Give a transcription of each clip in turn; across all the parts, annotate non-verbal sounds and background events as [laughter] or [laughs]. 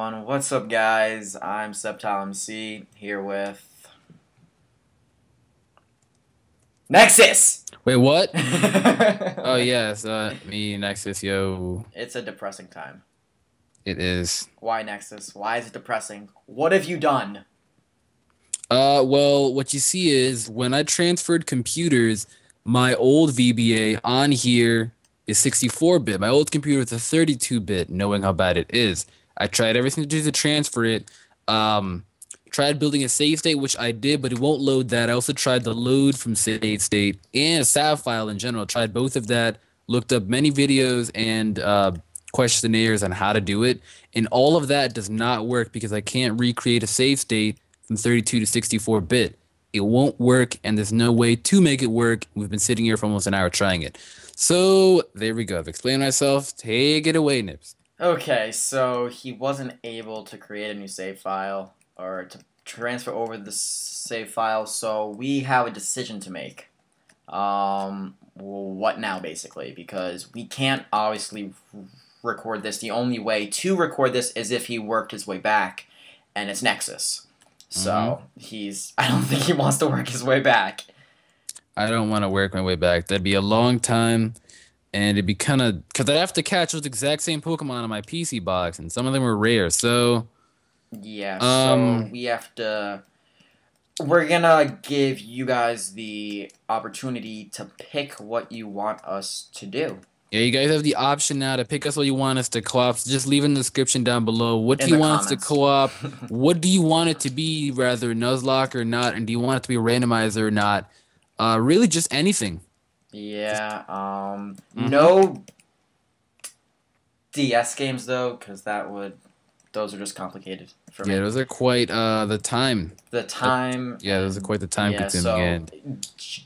What's up, guys? I'm Sceptile MC here with Nexus. Wait, what? [laughs] oh yes, uh, me Nexus, yo. It's a depressing time. It is. Why Nexus? Why is it depressing? What have you done? Uh, well, what you see is when I transferred computers, my old VBA on here is 64-bit. My old computer is a 32-bit, knowing how bad it is. I tried everything to do to transfer it. Um, tried building a save state, which I did, but it won't load that. I also tried the load from save state and a SAV file in general. Tried both of that. Looked up many videos and uh, questionnaires on how to do it, and all of that does not work because I can't recreate a save state from 32 to 64 bit. It won't work, and there's no way to make it work. We've been sitting here for almost an hour trying it. So there we go. I've explained myself. Take it away, Nips. Okay, so he wasn't able to create a new save file or to transfer over the save file, so we have a decision to make. Um, what now, basically? Because we can't obviously record this. The only way to record this is if he worked his way back, and it's Nexus. So mm-hmm. he's. [laughs] I don't think he wants to work his way back. I don't want to work my way back. That'd be a long time and it'd be kind of because I'd have to catch those exact same Pokemon on my PC box, and some of them were rare. So yeah, um, so we have to. We're gonna give you guys the opportunity to pick what you want us to do. Yeah, you guys have the option now to pick us what you want us to co-op. So just leave in the description down below. What do in you want comments. us to co-op? [laughs] what do you want it to be, rather Nuzlocke or not? And do you want it to be a randomizer or not? Uh, really, just anything. Yeah. Um. Mm-hmm. No DS games though, because that would those are just complicated for yeah, me. Yeah, those are quite uh the time. The time. The, yeah, those are quite the time yeah, consuming. So,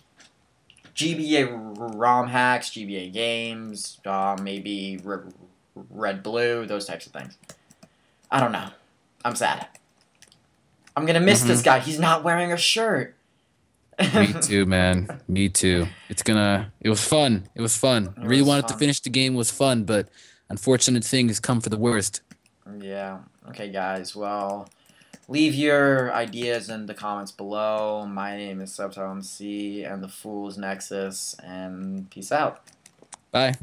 GBA ROM hacks, GBA games, uh, maybe Red Blue, those types of things. I don't know. I'm sad. I'm gonna miss mm-hmm. this guy. He's not wearing a shirt. Me too, man. Me too. It's gonna. It was fun. It was fun. It really wanted fun. to finish the game. It was fun, but unfortunate things come for the worst. Yeah. Okay, guys. Well, leave your ideas in the comments below. My name is Sceptile MC, and the Fool's Nexus. And peace out. Bye.